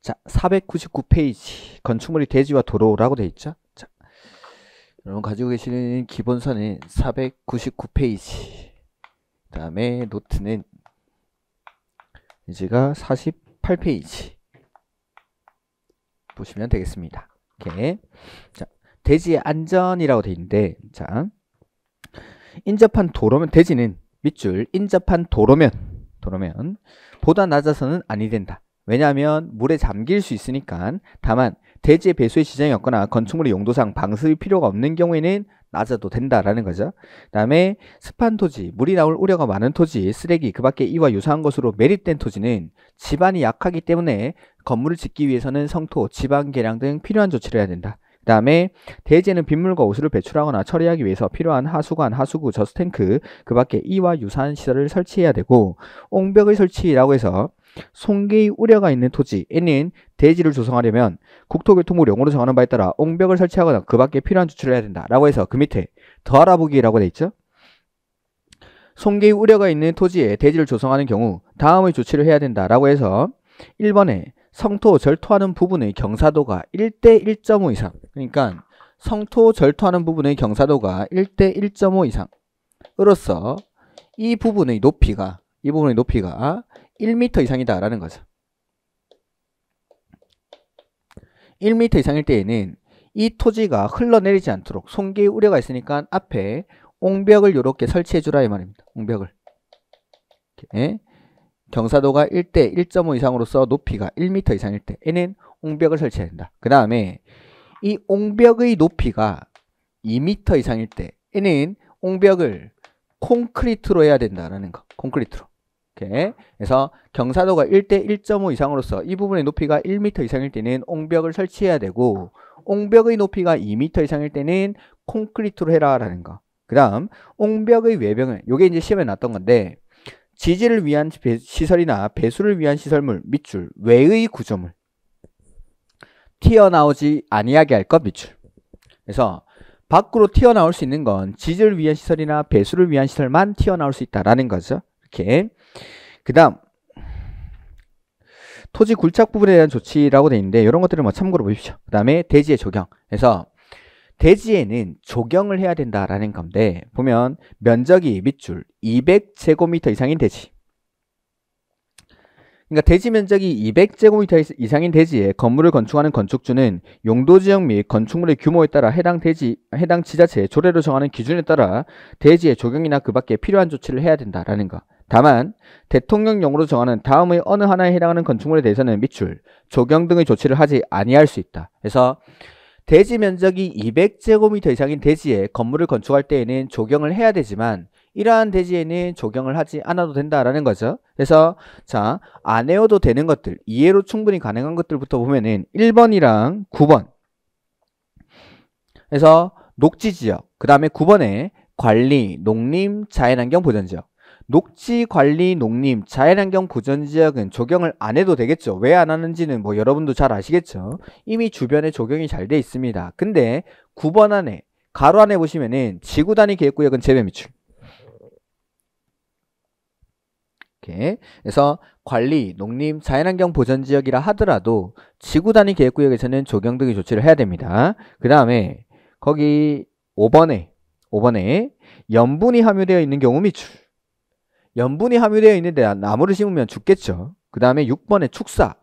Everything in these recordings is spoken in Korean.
자, 499페이지. 건축물이 대지와 도로라고 돼 있죠? 자, 여러분 가지고 계시는 기본서는 499페이지. 그 다음에 노트는 페이지가 48페이지. 보시면 되겠습니다. 이렇게. 자, 대지의 안전이라고 돼 있는데, 자, 인접한 도로면, 대지는 밑줄, 인접한 도로면, 도로면, 보다 낮아서는 아니 된다. 왜냐하면 물에 잠길 수 있으니까 다만 대지의 배수의 지장이 없거나 건축물의 용도상 방수의 필요가 없는 경우에는 낮아도 된다라는 거죠. 그 다음에 습한 토지, 물이 나올 우려가 많은 토지, 쓰레기, 그 밖에 이와 유사한 것으로 매립된 토지는 지반이 약하기 때문에 건물을 짓기 위해서는 성토, 지방 개량 등 필요한 조치를 해야 된다. 그 다음에 대지에는 빗물과 오수를 배출하거나 처리하기 위해서 필요한 하수관, 하수구, 저스탱크, 그 밖에 이와 유사한 시설을 설치해야 되고 옹벽의 설치라고 해서 송계의 우려가 있는 토지에는 대지를 조성하려면 국토교통부 용어로 정하는 바에 따라 옹벽을 설치하거나 그 밖에 필요한 조치를 해야 된다. 라고 해서 그 밑에 더 알아보기라고 돼 있죠. 송계의 우려가 있는 토지에 대지를 조성하는 경우 다음의 조치를 해야 된다. 라고 해서 1번에 성토 절토하는 부분의 경사도가 1대 1.5 이상 그러니까 성토 절토하는 부분의 경사도가 1대 1.5 이상 으로서 이 부분의 높이가 이 부분의 높이가 1m 이상이다 라는 거죠. 1m 이상일 때에는 이 토지가 흘러내리지 않도록 송계의 우려가 있으니까 앞에 옹벽을 이렇게 설치해 주라 이 말입니다. 옹벽을 이렇게. 경사도가 1대 1.5 이상으로서 높이가 1m 이상일 때에는 옹벽을 설치해야 된다. 그 다음에 이 옹벽의 높이가 2m 이상일 때에는 옹벽을 콘크리트로 해야 된다라는 거. 콘크리트로. 이렇게. 그래서 경사도가 1대 1.5 이상으로서 이 부분의 높이가 1m 이상일 때는 옹벽을 설치해야 되고 옹벽의 높이가 2m 이상일 때는 콘크리트로 해라라는 거. 그 다음 옹벽의 외벽은 요게 이제 시험에 났던 건데 지지를 위한 배, 시설이나 배수를 위한 시설물 밑줄 외의 구조물 튀어나오지 아니하게 할 것 밑줄 그래서 밖으로 튀어나올 수 있는 건 지지를 위한 시설이나 배수를 위한 시설만 튀어나올 수 있다라는 거죠 이렇게 그 다음 토지 굴착 부분에 대한 조치라고 되어 있는데 이런 것들을 뭐 참고로 보십시오 그 다음에 대지의 조경 그래서 대지에는 조경을 해야 된다라는 건데 보면 면적이 밑줄 200제곱미터 이상인 대지 그러니까 대지 면적이 200제곱미터 이상인 대지에 건물을 건축하는 건축주는 용도지역 및 건축물의 규모에 따라 해당 대지 해당 지자체의 조례로 정하는 기준에 따라 대지의 조경이나 그 밖에 필요한 조치를 해야 된다라는 거. 다만 대통령령으로 정하는 다음의 어느 하나에 해당하는 건축물에 대해서는 밑줄 조경 등의 조치를 하지 아니할 수 있다. 그래서 대지 면적이 200제곱미터 이상인 대지에 건물을 건축할 때에는 조경을 해야 되지만 이러한 대지에는 조경을 하지 않아도 된다라는 거죠. 그래서 자, 안 해도 되는 것들, 이해로 충분히 가능한 것들부터 보면은 1번이랑 9번. 그래서 녹지 지역, 그 다음에 9번에 관리, 농림, 자연환경 보전 지역. 녹지 관리 농림 자연환경 보전지역은 조경을 안 해도 되겠죠. 왜 안 하는지는 뭐 여러분도 잘 아시겠죠. 이미 주변에 조경이 잘 돼 있습니다. 근데 9번 안에 가로 안에 보시면은 지구 단위 계획구역은 재배 미출. 이렇게 그래서 관리, 농림, 자연환경 보전지역이라 하더라도 지구 단위 계획구역에서는 조경 등의 조치를 해야 됩니다. 그 다음에 거기 5번에 5번에 염분이 함유되어 있는 경우 미출. 염분이 함유되어 있는 데 나무를 심으면 죽겠죠. 그 다음에 6번에 축사.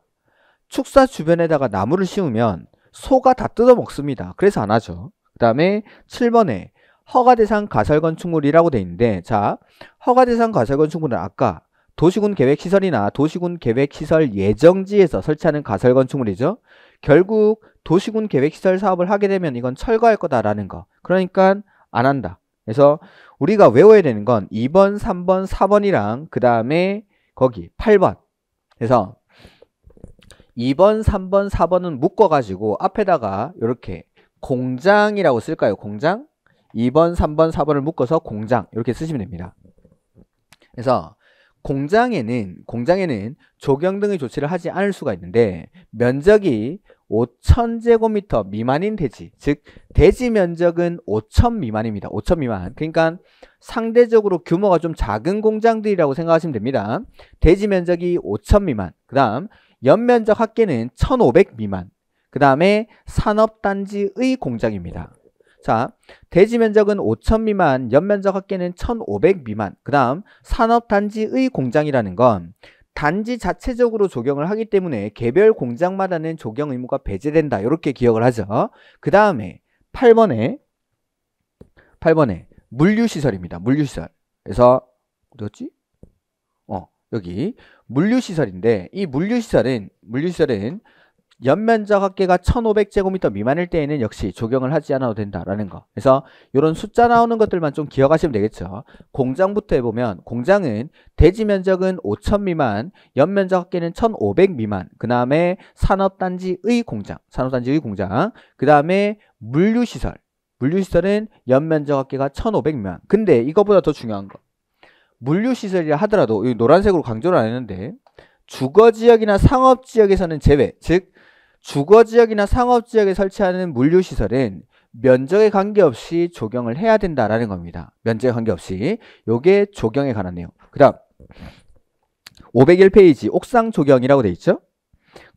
축사 주변에다가 나무를 심으면 소가 다 뜯어 먹습니다. 그래서 안 하죠. 그 다음에 7번에 허가대상 가설건축물이라고 돼 있는데 자 허가대상 가설건축물은 아까 도시군 계획시설이나 도시군 계획시설 예정지에서 설치하는 가설건축물이죠. 결국 도시군 계획시설 사업을 하게 되면 이건 철거할 거다라는 거. 그러니까 안 한다. 그래서 우리가 외워야 되는 건 2번, 3번, 4번이랑 그 다음에 거기 8번. 그래서 2번, 3번, 4번은 묶어가지고 앞에다가 이렇게 공장이라고 쓸까요? 공장? 2번, 3번, 4번을 묶어서 공장 이렇게 쓰시면 됩니다. 그래서 공장에는 공장에는 조경 등의 조치를 하지 않을 수가 있는데 면적이 5천제곱미터 미만인 대지 즉 대지 면적은 5천 미만입니다 5천 미만 그러니까 상대적으로 규모가 좀 작은 공장들이라고 생각하시면 됩니다 대지 면적이 5천 미만 그 다음 연면적 합계는 1500 미만. 그 다음에 산업단지의 공장입니다. 자, 대지 면적은 5천 미만, 연면적 합계는 1,500 미만. 그 다음 산업단지의 공장이라는 건 단지 자체적으로 조경을 하기 때문에 개별 공장마다는 조경 의무가 배제된다. 이렇게 기억을 하죠. 그 다음에 8번에 8번에 물류시설입니다. 물류시설. 그래서 어디였지? 어, 여기 물류시설인데 이 물류시설은 물류시설은 연면적 합계가 1500제곱미터 미만일 때에는 역시 적용을 하지 않아도 된다라는 거. 그래서 이런 숫자 나오는 것들만 좀 기억하시면 되겠죠. 공장부터 해보면 공장은 대지 면적은 5000 미만, 연면적 합계는 1500 미만, 그 다음에 산업단지의 공장, 산업단지의 공장, 그 다음에 물류시설. 물류시설은 연면적 합계가 1500 미만. 근데 이거보다 더 중요한 거. 물류시설이라 하더라도 이 노란색으로 강조를 안 했는데 주거 지역이나 상업 지역에서는 제외, 즉 주거 지역이나 상업 지역에 설치하는 물류 시설은 면적에 관계없이 조경을 해야 된다라는 겁니다. 면적에 관계없이. 요게 조경에 관한 내용. 그 다음 501페이지 옥상 조경이라고 돼 있죠.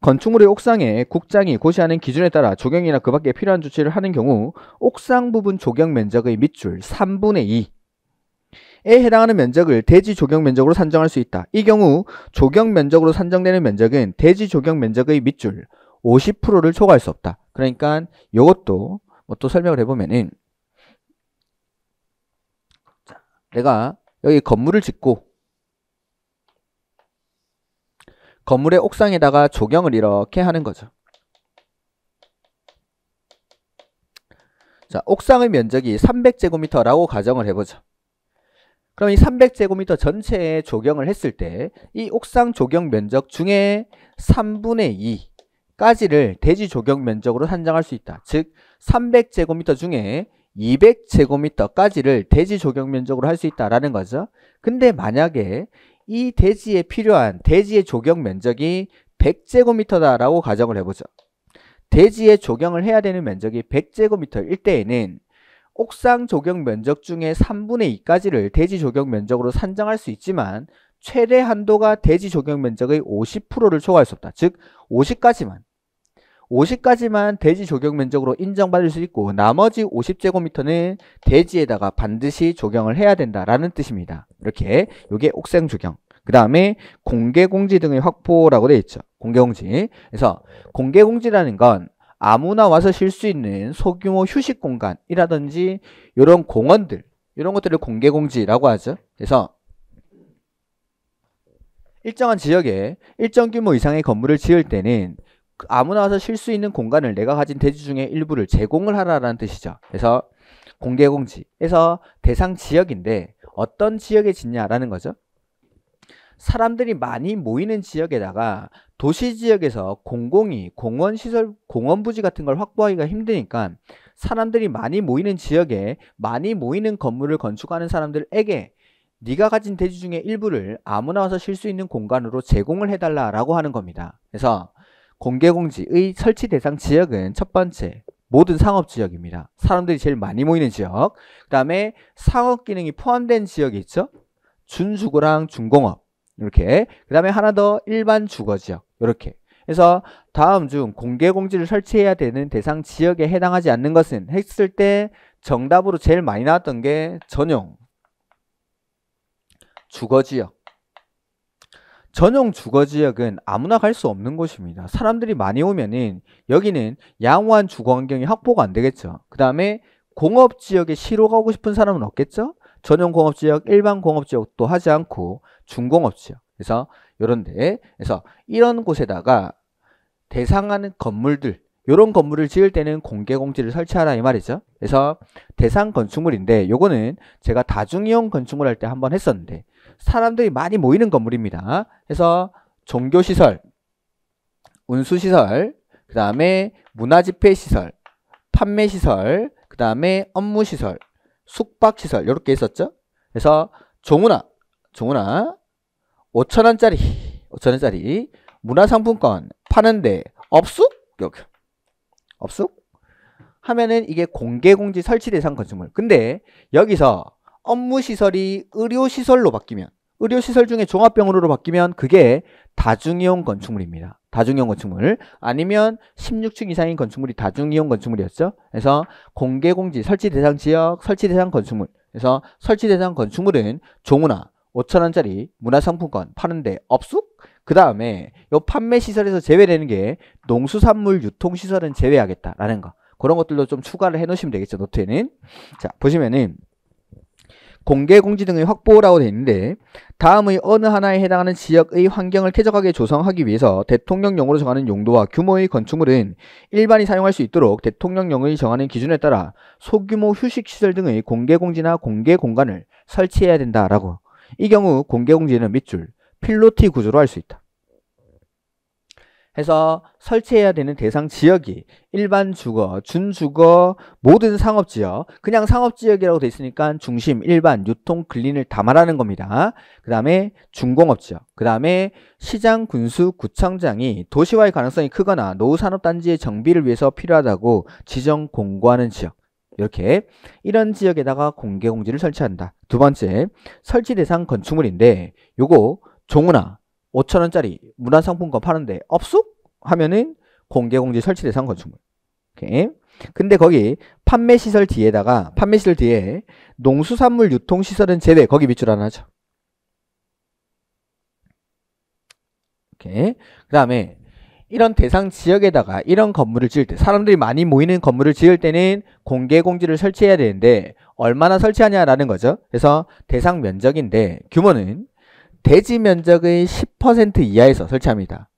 건축물의 옥상에 국장이 고시하는 기준에 따라 조경이나 그 밖에 필요한 조치를 하는 경우 옥상 부분 조경 면적의 밑줄 3분의 2에 해당하는 면적을 대지 조경 면적으로 산정할 수 있다. 이 경우 조경 면적으로 산정되는 면적은 대지 조경 면적의 밑줄 50%를 초과할 수 없다. 그러니까 이것도 뭐 또 설명을 해보면은 내가 여기 건물을 짓고 건물의 옥상에다가 조경을 이렇게 하는 거죠. 자, 옥상의 면적이 300제곱미터라고 가정을 해보죠. 그럼 이 300제곱미터 전체에 조경을 했을 때 이 옥상 조경 면적 중에 3분의 2 까지를 대지 조경 면적으로 산정할 수 있다. 즉 300제곱미터 중에 200제곱미터까지를 대지 조경 면적으로 할 수 있다라는 거죠. 근데 만약에 이 대지에 필요한 대지의 조경 면적이 100제곱미터다라고 가정을 해보죠. 대지에 조경을 해야 되는 면적이 100제곱미터일 때에는 옥상 조경 면적 중에 3분의 2까지를 대지 조경 면적으로 산정할 수 있지만 최대 한도가 대지 조경 면적의 50%를 초과할 수 없다. 즉 50까지만 50까지만 대지 조경 면적으로 인정받을 수 있고 나머지 50제곱미터는 대지에다가 반드시 조경을 해야 된다라는 뜻입니다. 이렇게 이게 옥상 조경. 그 다음에 공개공지 등의 확보라고 되어 있죠. 공개공지. 그래서 공개공지라는 건 아무나 와서 쉴 수 있는 소규모 휴식 공간이라든지 이런 공원들 이런 것들을 공개 공지라고 하죠. 그래서 일정한 지역에 일정 규모 이상의 건물을 지을 때는 그 아무나 와서 쉴 수 있는 공간을 내가 가진 대지 중에 일부를 제공을 하라라는 뜻이죠. 그래서 공개 공지에서 대상 지역인데 어떤 지역에 짓냐라는 거죠. 사람들이 많이 모이는 지역에다가 도시 지역에서 공공이 공원 시설 공원 부지 같은 걸 확보하기가 힘드니까 사람들이 많이 모이는 지역에 많이 모이는 건물을 건축하는 사람들에게 네가 가진 대지 중에 일부를 아무나 와서 쉴 수 있는 공간으로 제공을 해달라라고 하는 겁니다. 그래서 공개공지의 설치 대상 지역은 첫 번째 모든 상업 지역입니다. 사람들이 제일 많이 모이는 지역 그 다음에 상업 기능이 포함된 지역이 있죠. 준주거랑 준공업 이렇게 그 다음에 하나 더 일반 주거지역 이렇게 그래서 다음 중 공개공지를 설치해야 되는 대상 지역에 해당하지 않는 것은 했을 때 정답으로 제일 많이 나왔던 게 전용 주거지역 전용 주거지역은 아무나 갈 수 없는 곳입니다. 사람들이 많이 오면은 여기는 양호한 주거 환경이 확보가 안 되겠죠. 그 다음에 공업지역에 쉬러 가고 싶은 사람은 없겠죠. 전용 공업 지역, 일반 공업 지역도 하지 않고 중공업 지역. 그래서 요런데 그래서 이런 곳에다가 대상하는 건물들 이런 건물을 지을 때는 공개 공지를 설치하라 이 말이죠. 그래서 대상 건축물인데 요거는 제가 다중이용 건축물 할 때 한번 했었는데 사람들이 많이 모이는 건물입니다. 그래서 종교시설, 운수시설, 그 다음에 문화집회시설, 판매시설, 그 다음에 업무시설, 숙박시설 이렇게 있었죠. 그래서 종문화, 종문화 5천원짜리, 5천원짜리 문화상품권 파는데 업숙? 여기 업숙? 하면은 이게 공개공지 설치 대상 건축물. 근데 여기서 업무시설이 의료시설로 바뀌면 의료시설 중에 종합병원으로 바뀌면 그게 다중이용 건축물입니다. 다중이용 건축물 아니면 16층 이상인 건축물이 다중이용 건축물이었죠. 그래서 공개 공지 설치 대상 지역 설치 대상 건축물. 그래서 설치 대상 건축물은 종우나 5천원짜리 문화상품권 파는데 업숙? 그 다음에 요 판매 시설에서 제외되는 게 농수산물 유통 시설은 제외하겠다라는 거. 그런 것들도 좀 추가를 해 놓으시면 되겠죠. 노트에는. 자, 보시면은 공개 공지 등의 확보라고 되어 있는데 다음의 어느 하나에 해당하는 지역의 환경을 쾌적하게 조성하기 위해서 대통령령으로 정하는 용도와 규모의 건축물은 일반이 사용할 수 있도록 대통령령의 정하는 기준에 따라 소규모 휴식시설 등의 공개 공지나 공개 공간을 설치해야 된다라고 이 경우 공개 공지는 밑줄 필로티 구조로 할 수 있다. 해서 설치해야 되는 대상 지역이 일반 주거, 준주거, 모든 상업지역, 그냥 상업지역이라고 돼 있으니까 중심, 일반, 유통, 근린을 다 말하는 겁니다. 그 다음에 중공업지역, 그 다음에 시장, 군수, 구청장이 도시화의 가능성이 크거나 노후산업단지의 정비를 위해서 필요하다고 지정 공고하는 지역. 이렇게 이런 지역에다가 공개공지를 설치한다. 두 번째, 설치 대상 건축물인데 요거 종우나 5천원짜리 문화상품권 파는데 업숙? 하면은 공개공지 설치 대상 건축물. 오케이. 근데 거기 판매시설 뒤에다가 판매시설 뒤에 농수산물 유통시설은 제외 거기 밑줄 하나 하죠. 오케이. 그 다음에 이런 대상 지역에다가 이런 건물을 지을 때 사람들이 많이 모이는 건물을 지을 때는 공개 공지를 설치해야 되는데 얼마나 설치하냐라는 거죠. 그래서 대상 면적인데 규모는 대지 면적의 10% 이하에서 설치합니다.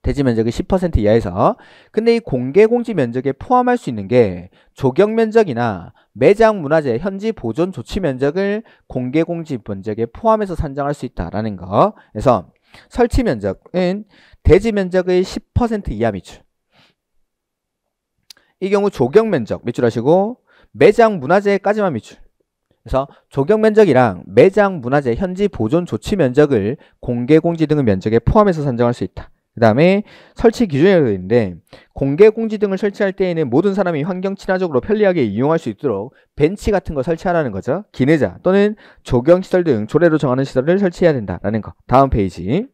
대지 면적의 10% 이하에서 근데 이 공개 공지 면적에 포함할 수 있는 게 조경 면적이나 매장 문화재 현지 보존 조치 면적을 공개 공지 면적에 포함해서 산정할 수 있다라는 거. 그래서 설치 면적은 대지 면적의 10% 이하 미출. 이 경우 조경 면적 미출하시고 매장 문화재까지만 미출. 그래서 조경 면적이랑 매장 문화재 현지 보존 조치 면적을 공개 공지 등의 면적에 포함해서 산정할 수 있다. 그 다음에 설치 기준이라고 있는데 공개 공지 등을 설치할 때에는 모든 사람이 환경 친화적으로 편리하게 이용할 수 있도록 벤치 같은 거 설치하라는 거죠. 기내자 또는 조경시설 등 조례로 정하는 시설을 설치해야 된다라는 거. 다음 페이지.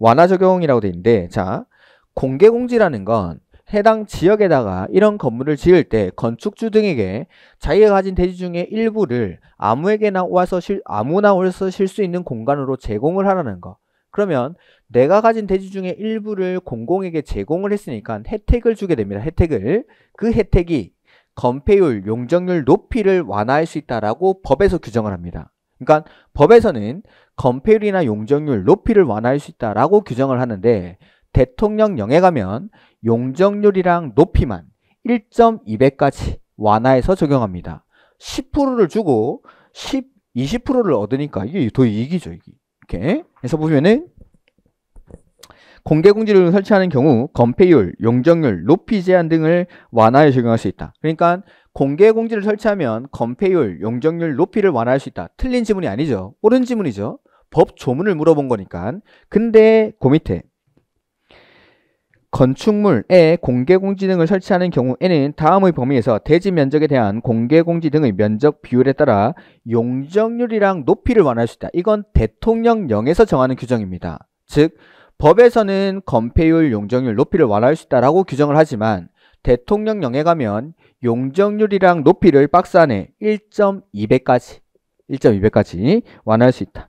완화 적용이라고 되어 있는데 자 공개 공지라는 건 해당 지역에다가 이런 건물을 지을 때 건축주 등에게 자기가 가진 대지 중에 일부를 아무에게나 와서 실, 아무나 와서 쉴 수 있는 공간으로 제공을 하라는 거. 그러면 내가 가진 대지 중에 일부를 공공에게 제공을 했으니까 혜택을 주게 됩니다. 혜택을. 그 혜택이 건폐율, 용적률 높이를 완화할 수 있다라고 법에서 규정을 합니다. 그러니까 법에서는 건폐율이나 용적률 높이를 완화할 수 있다라고 규정을 하는데 대통령령에 가면 용적률이랑 높이만 1.2배까지 완화해서 적용합니다. 10%를 주고 10, 20%를 얻으니까 이게 더 이익이죠. 이게. 이렇게 해서 보면은 공개공지를 설치하는 경우 건폐율, 용적률, 높이 제한 등을 완화해 적용할 수 있다. 그러니까 공개공지를 설치하면 건폐율, 용적률, 높이를 완화할 수 있다. 틀린 지문이 아니죠. 옳은 지문이죠. 법 조문을 물어본 거니까. 근데 그 밑에 건축물에 공개공지 등을 설치하는 경우에는 다음의 범위에서 대지 면적에 대한 공개공지 등의 면적 비율에 따라 용적률이랑 높이를 완화할 수 있다. 이건 대통령령에서 정하는 규정입니다. 즉 법에서는 건폐율, 용적률, 높이를 완화할 수 있다라고 규정을 하지만 대통령령에 가면 용적률이랑 높이를 박스 안에 1.2배까지 1.2배까지 완화할 수 있다.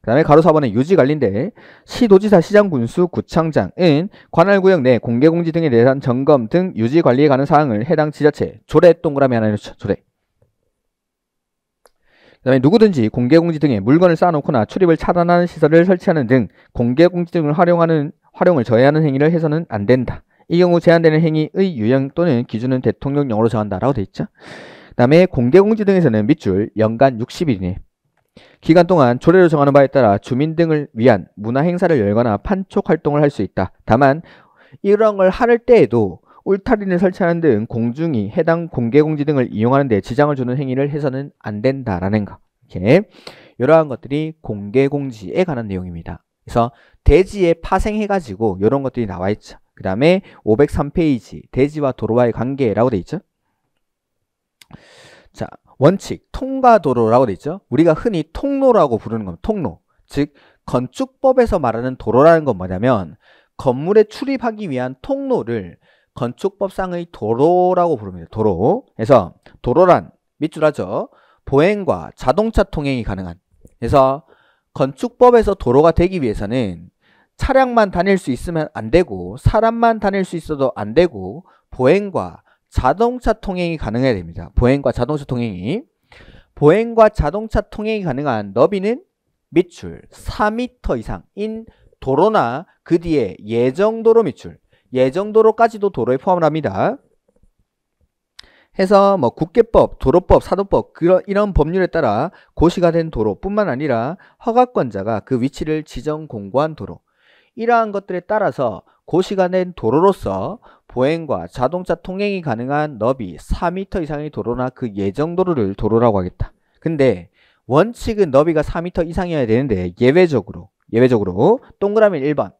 그 다음에 가로 4번에 유지 관리인데 시도지사 시장군수 구청장은 관할구역 내 공개공지 등에 대한 점검 등 유지 관리에 관한 사항을 해당 지자체 조례 동그라미 하나 넣죠. 조례. 그 다음에 누구든지 공개공지 등에 물건을 쌓아놓거나 출입을 차단하는 시설을 설치하는 등 공개공지 등을 활용하는 활용을 저해하는 행위를 해서는 안 된다. 이 경우 제한되는 행위의 유형 또는 기준은 대통령령으로 정한다라고 돼 있죠. 그 다음에 공개공지 등에서는 밑줄 연간 60일 이내 기간 동안 조례로 정하는 바에 따라 주민 등을 위한 문화 행사를 열거나 판촉 활동을 할 수 있다. 다만 이런 걸 할 때에도 울타리를 설치하는 등 공중이 해당 공개공지 등을 이용하는 데 지장을 주는 행위를 해서는 안 된다라는 거. 이렇게 이러한 것들이 공개공지에 관한 내용입니다. 그래서 대지에 파생해가지고 이런 것들이 나와 있죠. 그 다음에 503페이지 대지와 도로와의 관계라고 돼 있죠. 자, 원칙, 통과도로라고 돼 있죠. 우리가 흔히 통로라고 부르는 겁니다. 통로. 즉 건축법에서 말하는 도로라는 건 뭐냐면 건물에 출입하기 위한 통로를 건축법상의 도로라고 부릅니다. 도로. 그래서 도로란 밑줄 하죠. 보행과 자동차 통행이 가능한. 그래서 건축법에서 도로가 되기 위해서는 차량만 다닐 수 있으면 안 되고 사람만 다닐 수 있어도 안 되고 보행과 자동차 통행이 가능해야 됩니다. 보행과 자동차 통행이 보행과 자동차 통행이 가능한 너비는 밑줄 4m 이상인 도로나 그 뒤에 예정도로 밑줄 예정도로까지도 도로에 포함을 합니다. 해서 뭐 국계법, 도로법, 사도법 그런 이런 법률에 따라 고시가 된 도로뿐만 아니라 허가권자가 그 위치를 지정 공고한 도로 이러한 것들에 따라서 고시가 된 도로로서 보행과 자동차 통행이 가능한 너비 4m 이상의 도로나 그 예정 도로를 도로라고 하겠다. 근데 원칙은 너비가 4m 이상이어야 되는데 예외적으로 예외적으로 동그라미 1번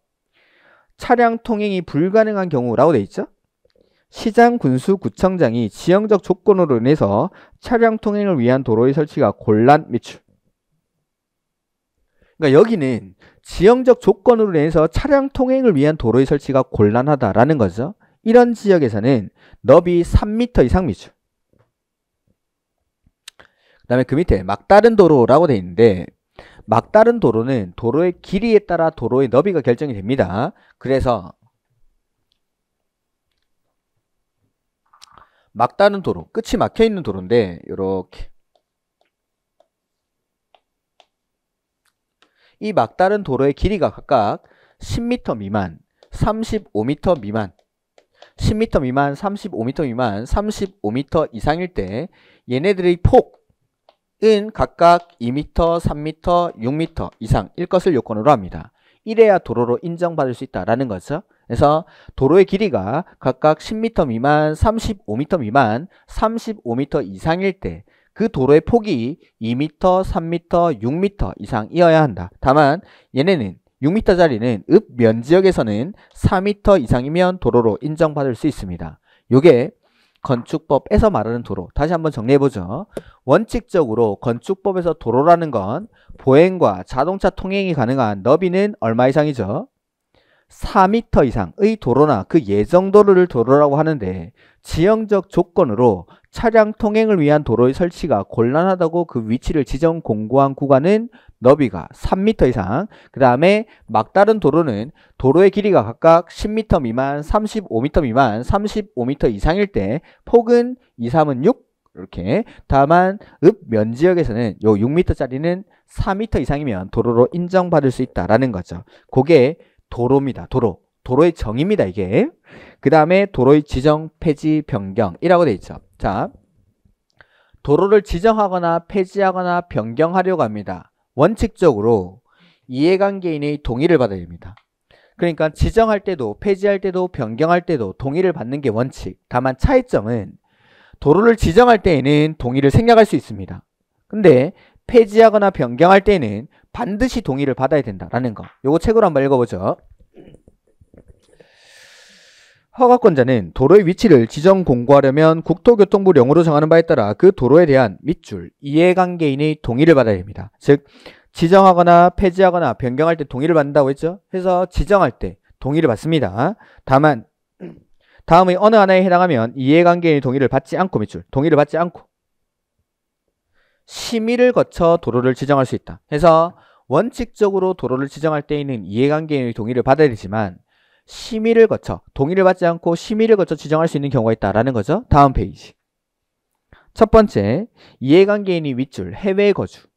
차량 통행이 불가능한 경우라고 돼 있죠. 시장 군수 구청장이 지형적 조건으로 인해서 차량 통행을 위한 도로의 설치가 곤란 미출. 그러니까 여기는 지형적 조건으로 인해서 차량 통행을 위한 도로의 설치가 곤란하다라는 거죠. 이런 지역에서는 너비 3m 이상 미출. 그 다음에 그 밑에 막다른 도로라고 되어 있는데 막다른 도로는 도로의 길이에 따라 도로의 너비가 결정이 됩니다. 그래서 막다른 도로, 끝이 막혀 있는 도로인데 이렇게 이 막다른 도로의 길이가 각각 10m 미만, 35m 미만, 10m 미만, 35m 미만, 35m 이상일 때 얘네들의 폭은 각각 2m, 3m, 6m 이상일 것을 요건으로 합니다. 이래야 도로로 인정받을 수 있다라는 거죠. 그래서 도로의 길이가 각각 10m 미만, 35m 미만, 35m 이상일 때 그 도로의 폭이 2m, 3m, 6m 이상이어야 한다. 다만 얘네는 6m짜리는 읍 면 지역에서는 4m 이상이면 도로로 인정받을 수 있습니다. 요게 건축법에서 말하는 도로. 다시 한번 정리해보죠. 원칙적으로 건축법에서 도로라는 건 보행과 자동차 통행이 가능한 너비는 얼마 이상이죠? 4m 이상의 도로나 그 예정 도로를 도로라고 하는데 지형적 조건으로 차량 통행을 위한 도로의 설치가 곤란하다고 그 위치를 지정 공고한 구간은 너비가 3m 이상 그 다음에 막다른 도로는 도로의 길이가 각각 10m 미만 35m 미만 35m 이상일 때 폭은 2, 3은 6 이렇게 다만 읍 면 지역에서는 요 6m짜리는 4m 이상이면 도로로 인정받을 수 있다라는 거죠. 그게 도로입니다. 도로. 도로의 정의입니다. 이게. 그 다음에 도로의 지정, 폐지, 변경이라고 되어 있죠. 자, 도로를 지정하거나 폐지하거나 변경하려고 합니다. 원칙적으로 이해관계인의 동의를 받아야 됩니다. 그러니까 지정할 때도 폐지할 때도 변경할 때도 동의를 받는 게 원칙. 다만 차이점은 도로를 지정할 때에는 동의를 생략할 수 있습니다. 근데 폐지하거나 변경할 때는 반드시 동의를 받아야 된다라는 거. 요거 책으로 한번 읽어보죠. 허가권자는 도로의 위치를 지정 공고하려면 국토교통부 령으로 정하는 바에 따라 그 도로에 대한 밑줄 이해관계인의 동의를 받아야 됩니다. 즉 지정하거나 폐지하거나 변경할 때 동의를 받는다고 했죠. 그래서 지정할 때 동의를 받습니다. 다만 다음의 어느 하나에 해당하면 이해관계인의 동의를 받지 않고 밑줄 동의를 받지 않고 심의를 거쳐 도로를 지정할 수 있다. 해서 원칙적으로 도로를 지정할 때에는 이해관계인의 동의를 받아야 되지만 심의를 거쳐 동의를 받지 않고 심의를 거쳐 지정할 수 있는 경우가 있다라는 거죠. 다음 페이지. 첫 번째, 이해관계인이 윗줄 해외 거주.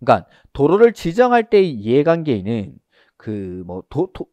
그러니까 도로를 지정할 때의 이해관계인은 그 뭐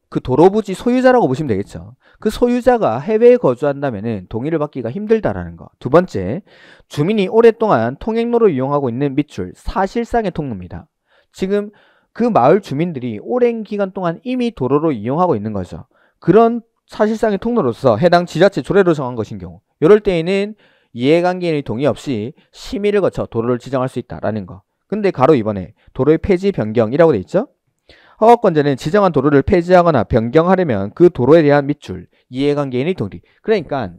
그 도로 부지 소유자라고 보시면 되겠죠. 그 소유자가 해외에 거주한다면은 동의를 받기가 힘들다라는 거. 두 번째, 주민이 오랫동안 통행로를 이용하고 있는 밑줄 사실상의 통로입니다. 지금 그 마을 주민들이 오랜 기간 동안 이미 도로를 이용하고 있는 거죠. 그런 사실상의 통로로서 해당 지자체 조례로 정한 것인 경우 이럴 때에는 이해관계인의 동의 없이 심의를 거쳐 도로를 지정할 수 있다라는 거. 근데 가로 이번에 도로의 폐지 변경이라고 돼 있죠. 허가권자는 지정한 도로를 폐지하거나 변경하려면 그 도로에 대한 밑줄, 이해관계인의 동의. 그러니까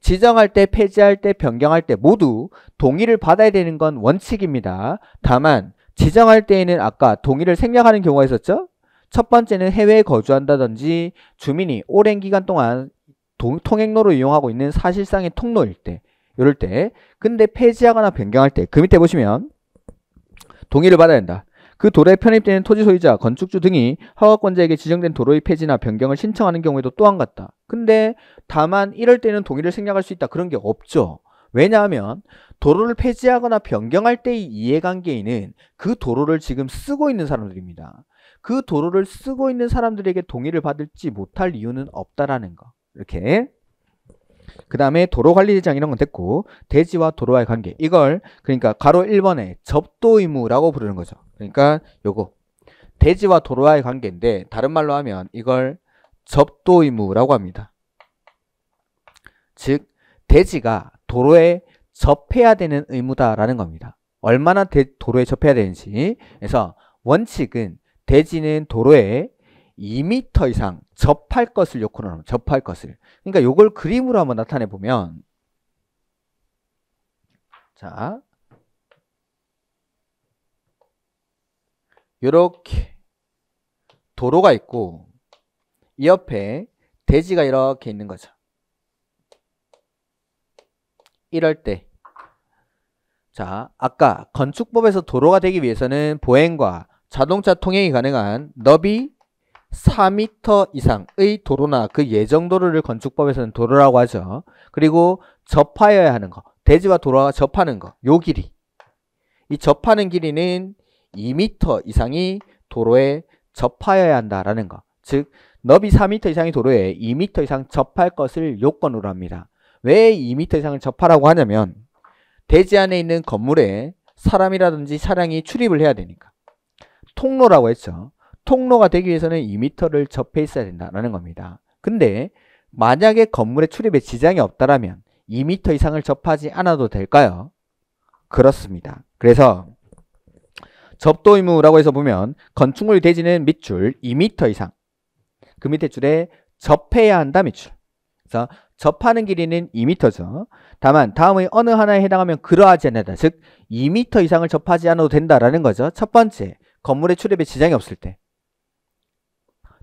지정할 때, 폐지할 때, 변경할 때 모두 동의를 받아야 되는 건 원칙입니다. 다만 지정할 때에는 아까 동의를 생략하는 경우가 있었죠? 첫 번째는 해외에 거주한다든지 주민이 오랜 기간 동안 동, 통행로로 이용하고 있는 사실상의 통로일 때 이럴 때 근데 폐지하거나 변경할 때 그 밑에 보시면 동의를 받아야 된다. 그 도로에 편입되는 토지 소유자, 건축주 등이 허가권자에게 지정된 도로의 폐지나 변경을 신청하는 경우에도 또한 같다. 근데 다만 이럴 때는 동의를 생략할 수 있다. 그런 게 없죠. 왜냐하면 도로를 폐지하거나 변경할 때의 이해관계인은 그 도로를 지금 쓰고 있는 사람들입니다. 그 도로를 쓰고 있는 사람들에게 동의를 받을지 못할 이유는 없다라는 거. 이렇게 그 다음에 도로관리대장 이런 건 됐고 대지와 도로와의 관계 이걸 그러니까 가로 1번에 접도 의무라고 부르는 거죠. 그러니까 요거 대지와 도로와의 관계인데 다른 말로 하면 이걸 접도 의무라고 합니다. 즉 대지가 도로에 접해야 되는 의무다라는 겁니다. 얼마나 대, 도로에 접해야 되는지 그래서 원칙은 대지는 도로에 2m 이상 접할 것을 요건으로 합니다. 접할 것을. 그러니까 요걸 그림으로 한번 나타내 보면 자 요렇게 도로가 있고 이 옆에 대지가 이렇게 있는 거죠. 이럴 때 자, 아까 건축법에서 도로가 되기 위해서는 보행과 자동차 통행이 가능한 너비 4m 이상의 도로나 그 예정 도로를 건축법에서는 도로라고 하죠. 그리고 접하여야 하는 거. 대지와 도로가 접하는 거. 요 길이. 이 접하는 길이는 2m 이상이 도로에 접하여야 한다라는 거. 즉 너비 4m 이상의 도로에 2m 이상 접할 것을 요건으로 합니다. 왜 2m 이상을 접하라고 하냐면 대지 안에 있는 건물에 사람이라든지 차량이 출입을 해야 되니까. 통로라고 했죠. 통로가 되기 위해서는 2m를 접해 있어야 된다라는 겁니다. 근데 만약에 건물의 출입에 지장이 없다라면 2m 이상을 접하지 않아도 될까요? 그렇습니다. 그래서 접도 의무라고 해서 보면 건축물 대지는 밑줄 2m 이상 그 밑에 줄에 접해야 한다 밑줄 그래서 접하는 길이는 2m죠. 다만 다음의 어느 하나에 해당하면 그러하지 않는다. 즉 2m 이상을 접하지 않아도 된다라는 거죠. 첫 번째 건물의 출입에 지장이 없을 때.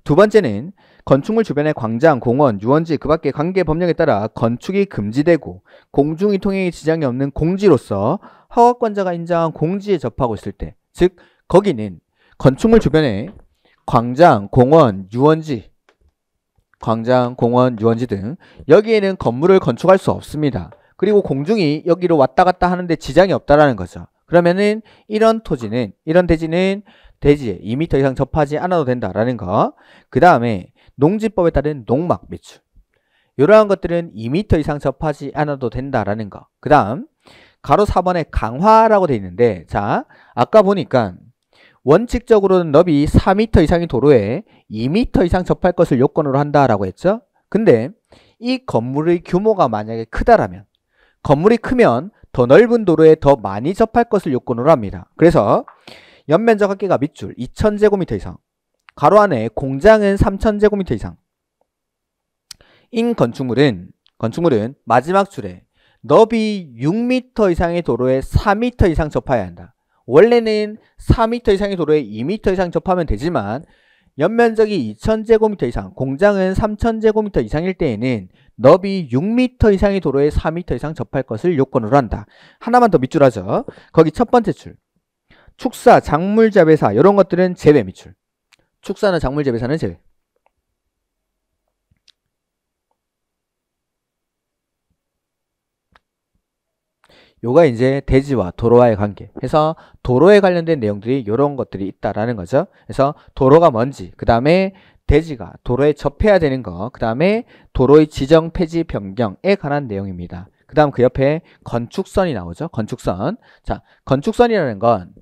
두 번째는 건축물 주변의 광장, 공원, 유원지 그 밖의 관계 법령에 따라 건축이 금지되고 공중이 통행에 지장이 없는 공지로서 허가권자가 인정한 공지에 접하고 있을 때, 즉 거기는 건축물 주변에 광장, 공원, 유원지, 광장, 공원, 유원지 등 여기에는 건물을 건축할 수 없습니다. 그리고 공중이 여기로 왔다 갔다 하는데 지장이 없다라는 거죠. 그러면은 이런 토지는 이런 대지는 대지에 2m 이상 접하지 않아도 된다라는 거. 그 다음에 농지법에 따른 농막 매출. 이러한 것들은 2m 이상 접하지 않아도 된다라는 거. 그 다음 가로 4번에 강화라고 돼 있는데 자 아까 보니까 원칙적으로는 너비 4m 이상의 도로에 2m 이상 접할 것을 요건으로 한다라고 했죠. 근데 이 건물의 규모가 만약에 크다라면 건물이 크면 더 넓은 도로에 더 많이 접할 것을 요건으로 합니다. 그래서 연면적 합계가 밑줄 2000제곱미터 이상 가로 안에 공장은 3000제곱미터 이상 인 건축물은 건축물은 마지막 줄에 너비 6m 이상의 도로에 4m 이상 접해야 한다. 원래는 4m 이상의 도로에 2m 이상 접하면 되지만 연면적이 2000제곱미터 이상, 공장은 3000제곱미터 이상일 때에는 너비 6m 이상의 도로에 4m 이상 접할 것을 요건으로 한다. 하나만 더 밑줄 하죠. 거기 첫 번째 줄. 축사, 작물 재배사 이런 것들은 제외 미출. 축사나 작물 재배사는 제외. 요가 이제 대지와 도로와의 관계. 해서 도로에 관련된 내용들이 이런 것들이 있다라는 거죠. 그래서 도로가 뭔지, 그 다음에 대지가 도로에 접해야 되는 거, 그 다음에 도로의 지정 폐지 변경에 관한 내용입니다. 그 다음 그 옆에 건축선이 나오죠. 건축선. 자, 건축선이라는 건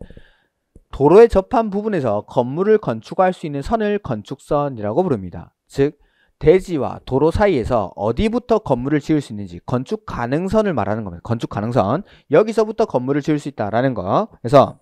도로에 접한 부분에서 건물을 건축할 수 있는 선을 건축선이라고 부릅니다. 즉 대지와 도로 사이에서 어디부터 건물을 지을 수 있는지 건축 가능선을 말하는 겁니다. 건축 가능선 여기서부터 건물을 지을 수 있다라는 거. 그래서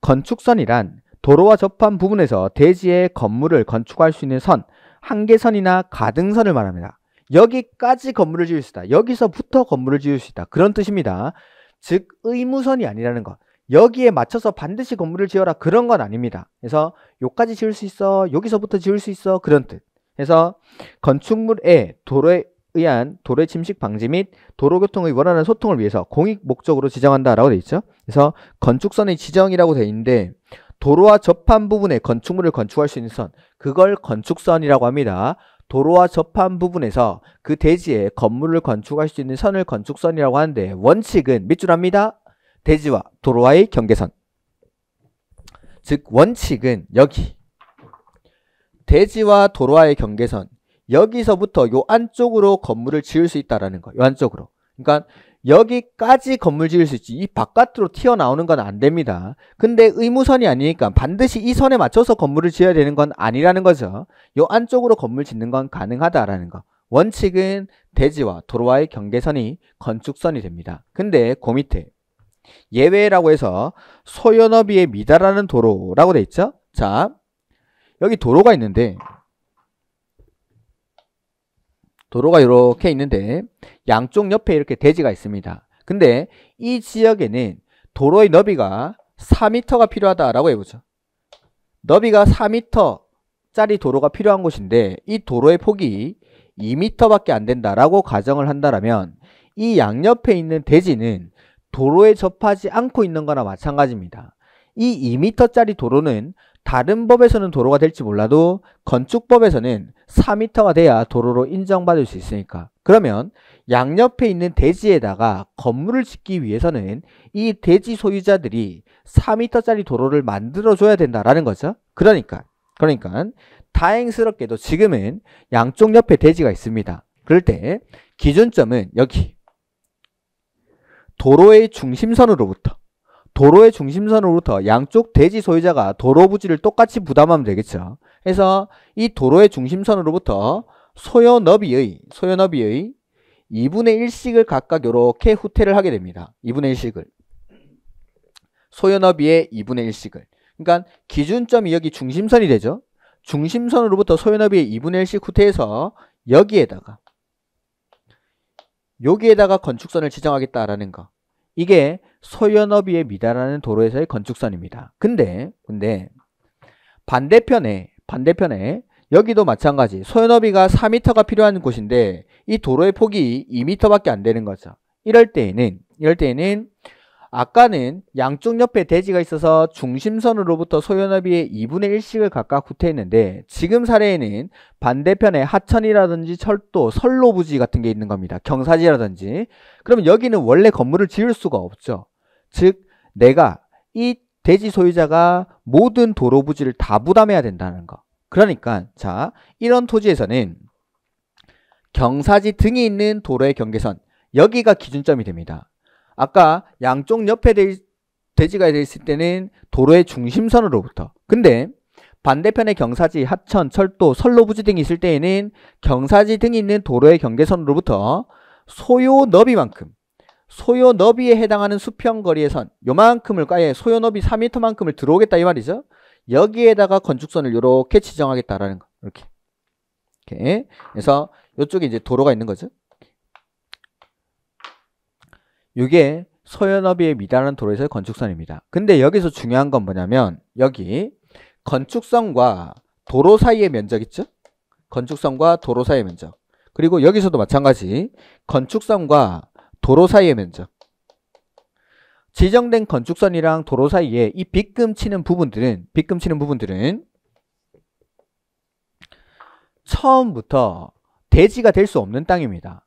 건축선이란 도로와 접한 부분에서 대지에 건물을 건축할 수 있는 선, 한계선이나 가등선을 말합니다. 여기까지 건물을 지을 수 있다. 여기서부터 건물을 지을 수 있다. 그런 뜻입니다. 즉 의무선이 아니라는 것. 여기에 맞춰서 반드시 건물을 지어라 그런 건 아닙니다. 그래서 요까지 지을 수 있어. 여기서부터 지을 수 있어. 그런 뜻. 그래서 건축물의 도로에 의한 도로의 침식 방지 및 도로교통의 원활한 소통을 위해서 공익 목적으로 지정한다라고 되어 있죠. 그래서 건축선의 지정이라고 되어 있는데 도로와 접한 부분에 건축물을 건축할 수 있는 선 그걸 건축선이라고 합니다. 도로와 접한 부분에서 그 대지에 건물을 건축할 수 있는 선을 건축선이라고 하는데 원칙은 밑줄 합니다. 대지와 도로와의 경계선. 즉 원칙은 여기 대지와 도로와의 경계선 여기서부터 요 안쪽으로 건물을 지을 수 있다라는 거. 요 안쪽으로. 그러니까 여기까지 건물 지을 수 있지 이 바깥으로 튀어나오는 건 안 됩니다. 근데 의무선이 아니니까 반드시 이 선에 맞춰서 건물을 지어야 되는 건 아니라는 거죠. 요 안쪽으로 건물 짓는 건 가능하다라는 거. 원칙은 대지와 도로와의 경계선이 건축선이 됩니다. 근데 그 밑에 예외라고 해서 소연업위에 미달하는 도로라고 돼 있죠. 자 여기 도로가 있는데 도로가 이렇게 있는데 양쪽 옆에 이렇게 대지가 있습니다. 근데 이 지역에는 도로의 너비가 4m가 필요하다라고 해보죠. 너비가 4m짜리 도로가 필요한 곳인데 이 도로의 폭이 2m밖에 안 된다라고 가정을 한다면 이 양옆에 있는 대지는 도로에 접하지 않고 있는 거나 마찬가지입니다. 이 2m짜리 도로는 다른 법에서는 도로가 될지 몰라도 건축법에서는 4m가 돼야 도로로 인정받을 수 있으니까. 그러면 양옆에 있는 대지에다가 건물을 짓기 위해서는 이 대지 소유자들이 4m짜리 도로를 만들어 줘야 된다라는 거죠. 그러니까 그러니까 다행스럽게도 지금은 양쪽 옆에 대지가 있습니다. 그럴 때 기준점은 여기. 도로의 중심선으로부터 도로의 중심선으로부터 양쪽 대지 소유자가 도로 부지를 똑같이 부담하면 되겠죠. 그래서 이 도로의 중심선으로부터 소요 너비의 소요 너비의 2분의 1씩을 각각 이렇게 후퇴를 하게 됩니다. 2분의 1씩을 소요 너비의 2분의 1씩을 그러니까 기준점이 여기 중심선이 되죠. 중심선으로부터 소요 너비의 2분의 1씩 후퇴해서 여기에다가 여기에다가 건축선을 지정하겠다라는 거. 이게 소연업위에 미달하는 도로에서의 건축선입니다. 근데 근데 반대편에 반대편에 여기도 마찬가지 소연업위가 4m가 필요한 곳인데 이 도로의 폭이 2m밖에 안 되는 거죠. 이럴 때에는 이럴 때에는 아까는 양쪽 옆에 대지가 있어서 중심선으로부터 소연업위의 2분의 1씩을 각각 후퇴했는데 지금 사례에는 반대편에 하천이라든지 철도, 선로 부지 같은 게 있는 겁니다. 경사지라든지. 그러면 여기는 원래 건물을 지을 수가 없죠. 즉 내가 이 대지 소유자가 모든 도로 부지를 다 부담해야 된다는 거. 그러니까 자 이런 토지에서는 경사지 등이 있는 도로의 경계선 여기가 기준점이 됩니다. 아까 양쪽 옆에 대지가 있을 때는 도로의 중심선으로부터 근데 반대편에 경사지, 하천, 철도, 선로부지 등이 있을 때에는 경사지 등이 있는 도로의 경계선으로부터 소요 너비만큼 소요 너비에 해당하는 수평 거리의 선 요만큼을 까에 소요 너비 4m만큼을 들어오겠다 이 말이죠. 여기에다가 건축선을 이렇게 지정하겠다라는 거. 이렇게. 이렇게. 그래서 이쪽에 이제 도로가 있는 거죠. 이게 소요 너비에 미달하는 도로에서의 건축선입니다. 근데 여기서 중요한 건 뭐냐면 여기 건축선과 도로 사이의 면적 있죠? 건축선과 도로 사이의 면적. 그리고 여기서도 마찬가지 건축선과 도로 사이의 면적. 지정된 건축선이랑 도로 사이에 이 빗금 치는 부분들은 빗금 치는 부분들은 처음부터 대지가 될 수 없는 땅입니다.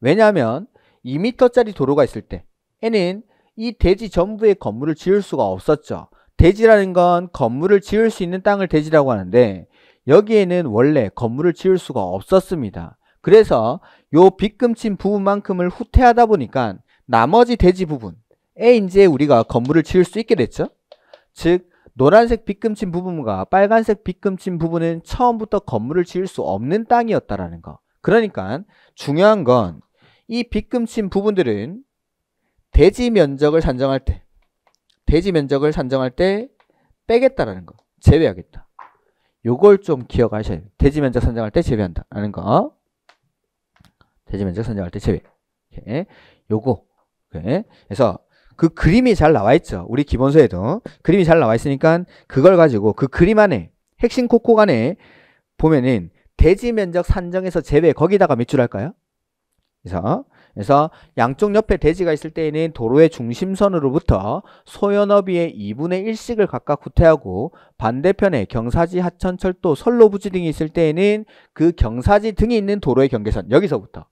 왜냐하면 2m짜리 도로가 있을 때 에는 이 대지 전부에 건물을 지을 수가 없었죠. 대지라는 건 건물을 지을 수 있는 땅을 대지라고 하는데 여기에는 원래 건물을 지을 수가 없었습니다. 그래서 요 빗금친 부분만큼을 후퇴하다 보니까 나머지 대지 부분에 이제 우리가 건물을 지을 수 있게 됐죠. 즉 노란색 빗금친 부분과 빨간색 빗금친 부분은 처음부터 건물을 지을 수 없는 땅이었다라는 거. 그러니까 중요한 건 이 빗금친 부분들은 대지 면적을 산정할 때 대지 면적을 산정할 때 빼겠다라는 거. 제외하겠다. 요걸 좀 기억하셔야 돼요. 대지 면적 산정할 때 제외한다라는 거. 대지 면적 선정할 때 제외. 이렇게. 요거. 이렇게. 그래서 그 그림이 잘 나와 있죠. 우리 기본서에도 그림이 잘 나와 있으니까 그걸 가지고 그 그림 안에 핵심 코코 간에 보면은 대지 면적 산정에서 제외 거기다가 몇 줄 할까요? 그래서 그래서 양쪽 옆에 대지가 있을 때에는 도로의 중심선으로부터 소연업위의 2분의 1씩을 각각 후퇴하고 반대편에 경사지, 하천, 철도, 선로 부지 등이 있을 때에는 그 경사지 등이 있는 도로의 경계선 여기서부터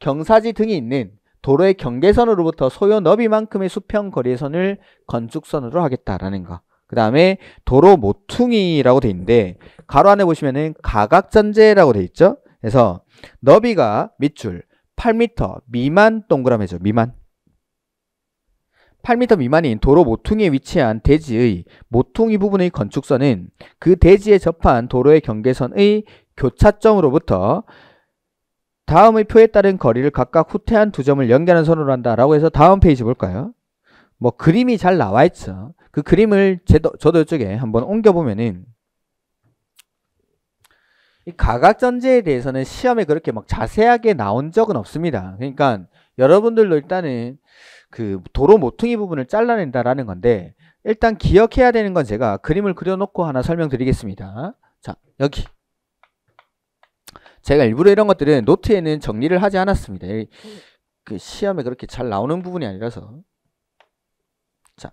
경사지 등이 있는 도로의 경계선으로부터 소요 너비만큼의 수평 거리선을 건축선으로 하겠다라는 거. 그 다음에 도로 모퉁이라고 돼 있는데 가로 안에 보시면은 가각전제라고 돼 있죠. 그래서 너비가 밑줄 8m 미만 동그라미죠. 미만. 8m 미만인 도로 모퉁이에 위치한 대지의 모퉁이 부분의 건축선은 그 대지에 접한 도로의 경계선의 교차점으로부터 다음의 표에 따른 거리를 각각 후퇴한 두 점을 연결하는 선으로 한다라고 해서 다음 페이지 볼까요? 뭐 그림이 잘 나와 있죠. 그 그림을 제도, 저도 이쪽에 한번 옮겨보면은 이 가각전제에 대해서는 시험에 그렇게 막 자세하게 나온 적은 없습니다. 그러니까 여러분들도 일단은 그 도로 모퉁이 부분을 잘라낸다라는 건데 일단 기억해야 되는 건 제가 그림을 그려놓고 하나 설명드리겠습니다. 자 여기 제가 일부러 이런 것들은 노트에는 정리를 하지 않았습니다. 그 시험에 그렇게 잘 나오는 부분이 아니라서 자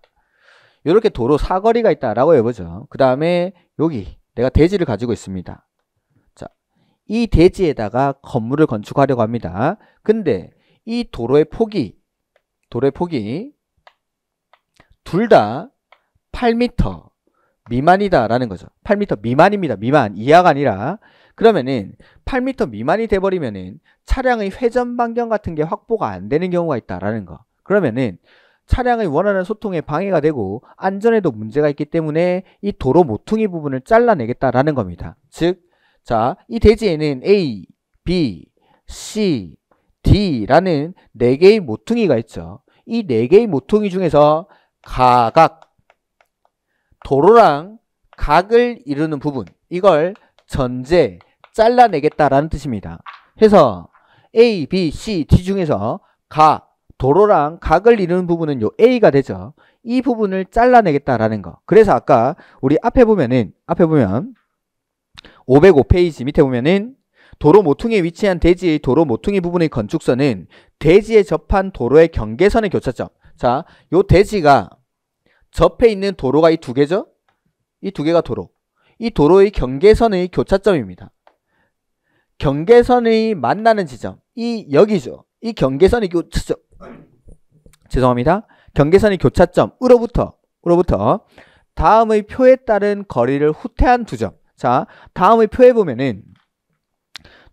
이렇게 도로 사거리가 있다라고 해보죠. 그 다음에 여기 내가 대지를 가지고 있습니다. 자, 이 대지에다가 건물을 건축하려고 합니다. 근데 이 도로의 폭이 도로의 폭이 둘 다 8m 미만이다라는 거죠. 8m 미만입니다. 미만 이하가 아니라 그러면은 8m 미만이 돼버리면은 차량의 회전 반경 같은 게 확보가 안 되는 경우가 있다라는 거. 그러면은 차량의 원하는 소통에 방해가 되고 안전에도 문제가 있기 때문에 이 도로 모퉁이 부분을 잘라내겠다라는 겁니다. 즉, 자, 이 대지에는 A, B, C, D라는 4개의 모퉁이가 있죠. 이 4개의 모퉁이 중에서 가각, 도로랑 각을 이루는 부분, 이걸 전제, 잘라내겠다라는 뜻입니다. 해서 A, B, C, D 중에서 가, 도로랑 각을 이루는 부분은 요 A가 되죠. 이 부분을 잘라내겠다라는 거. 그래서 아까 우리 앞에 보면은 앞에 보면 505페이지 밑에 보면은 도로 모퉁이에 위치한 대지의 도로 모퉁이 부분의 건축선은 대지에 접한 도로의 경계선의 교차점. 자, 요 대지가 접해 있는 도로가 이 두 개죠? 이 두 개가 도로. 이 도로의 경계선의 교차점입니다. 경계선이 만나는 지점 이 여기죠. 이 경계선이 교차점 죄송합니다. 경계선이 교차점으로부터 으로부터 다음의 표에 따른 거리를 후퇴한 두 점. 자, 다음의 표에 보면은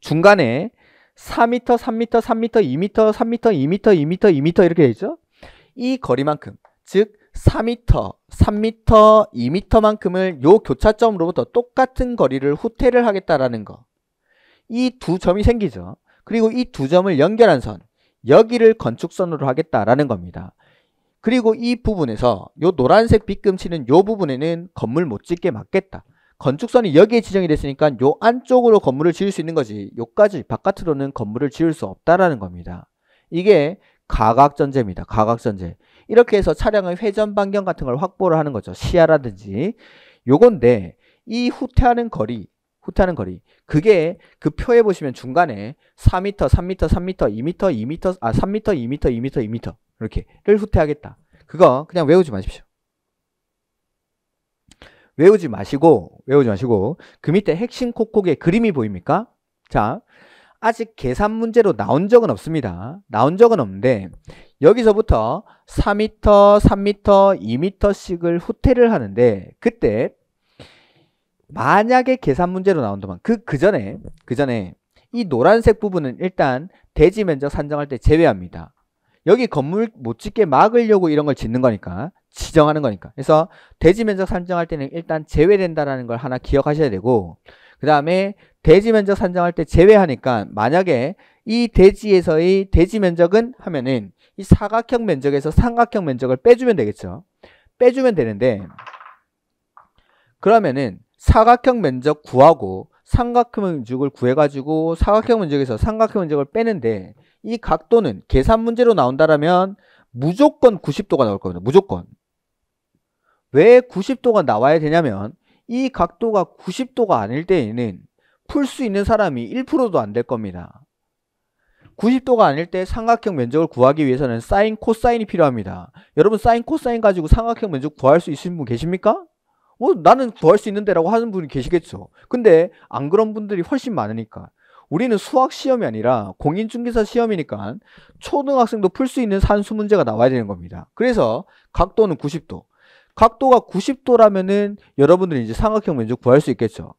중간에 4m, 3m, 3m, 2m, 3m, 2m, 2m, 2m 이렇게 되죠. 이 거리만큼 즉 4m, 3m, 2m만큼을 요 교차점으로부터 똑같은 거리를 후퇴를 하겠다라는 거. 이 두 점이 생기죠. 그리고 이 두 점을 연결한 선 여기를 건축선으로 하겠다라는 겁니다. 그리고 이 부분에서 요 노란색 빗금 치는 요 부분에는 건물 못 짓게 막겠다. 건축선이 여기에 지정이 됐으니까 요 안쪽으로 건물을 지을 수 있는 거지 요까지 바깥으로는 건물을 지을 수 없다라는 겁니다. 이게 가각전제입니다. 가각전제. 이렇게 해서 차량의 회전 반경 같은 걸 확보를 하는 거죠. 시야라든지. 요건데 이 후퇴하는 거리 후퇴하는 거리. 그게 그 표에 보시면 중간에 4m, 3m, 3m, 2m, 2m, 아 3m, 2m, 2m, 2m 이렇게를 후퇴하겠다. 그거 그냥 외우지 마십시오. 외우지 마시고 외우지 마시고 그 밑에 핵심 콕콕에 그림이 보입니까? 자, 아직 계산 문제로 나온 적은 없습니다. 나온 적은 없는데 여기서부터 4m, 3m, 2m씩을 후퇴를 하는데 그때 만약에 계산 문제로 나온다면 그, 그 전에, 그 전에 이 노란색 부분은 일단 대지 면적 산정할 때 제외합니다. 여기 건물 못 짓게 막으려고 이런 걸 짓는 거니까 지정하는 거니까. 그래서 대지 면적 산정할 때는 일단 제외된다라는 걸 하나 기억하셔야 되고 그 다음에 대지 면적 산정할 때 제외하니까 만약에 이 대지에서의 대지 면적은 하면은 이 사각형 면적에서 삼각형 면적을 빼주면 되겠죠. 빼주면 되는데 그러면은 사각형 면적 구하고 삼각형 면적을 구해가지고 사각형 면적에서 삼각형 면적을 빼는데 이 각도는 계산 문제로 나온다라면 무조건 90도가 나올 겁니다. 무조건. 왜 90도가 나와야 되냐면 이 각도가 90도가 아닐 때에는 풀 수 있는 사람이 1%도 안 될 겁니다. 90도가 아닐 때 삼각형 면적을 구하기 위해서는 사인, 코사인이 필요합니다. 여러분 사인, 코사인 가지고 삼각형 면적 구할 수 있으신 분 계십니까? 뭐 나는 구할 수 있는데 라고 하는 분이 계시겠죠. 근데 안 그런 분들이 훨씬 많으니까. 우리는 수학 시험이 아니라 공인중개사 시험이니까 초등학생도 풀 수 있는 산수 문제가 나와야 되는 겁니다. 그래서 각도는 90도. 각도가 90도라면은 여러분들이 이제 삼각형 면적 구할 수 있겠죠.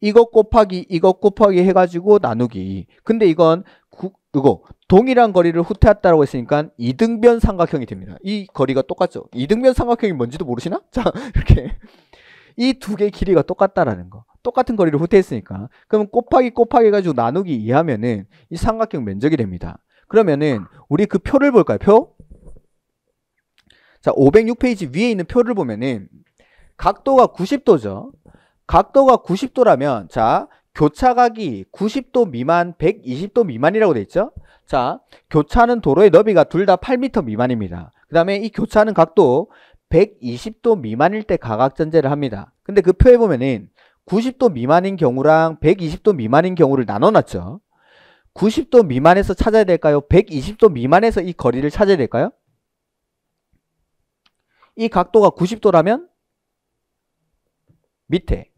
이것 곱하기 이것 곱하기 해가지고 나누기. 근데 이건 구, 이거 동일한 거리를 후퇴했다라고 했으니까 이등변 삼각형이 됩니다. 이 거리가 똑같죠. 이등변 삼각형이 뭔지도 모르시나? 자 이렇게 이 두 개의 길이가 똑같다라는 거. 똑같은 거리를 후퇴했으니까. 그럼 곱하기 곱하기 해가지고 나누기 이하면은 이 삼각형 면적이 됩니다. 그러면은 우리 그 표를 볼까요? 표? 자, 506페이지 위에 있는 표를 보면은 각도가 90도죠. 각도가 90도라면 자, 교차각이 90도 미만, 120도 미만이라고 돼 있죠? 자, 교차하는 도로의 너비가 둘 다 8m 미만입니다. 그 다음에 이 교차하는 각도 120도 미만일 때 가각전제를 합니다. 근데 그 표에 보면은 90도 미만인 경우랑 120도 미만인 경우를 나눠놨죠. 90도 미만에서 찾아야 될까요? 120도 미만에서 이 거리를 찾아야 될까요? 이 각도가 90도라면 밑에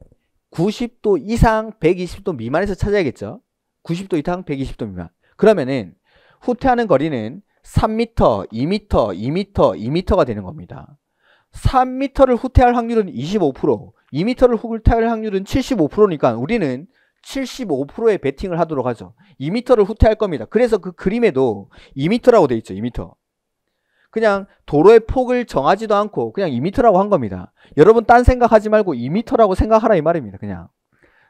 90도 이상 120도 미만에서 찾아야겠죠. 90도 이상 120도 미만. 그러면은 후퇴하는 거리는 3m, 2m, 2m, 2m가 되는 겁니다. 3m를 후퇴할 확률은 25%, 2m를 후퇴할 확률은 75%니까 우리는 75%의 베팅을 하도록 하죠. 2m를 후퇴할 겁니다. 그래서 그 그림에도 2m라고 돼 있죠. 2m. 그냥 도로의 폭을 정하지도 않고 그냥 2m라고 한 겁니다. 여러분 딴 생각하지 말고 2m라고 생각하라 이 말입니다. 그냥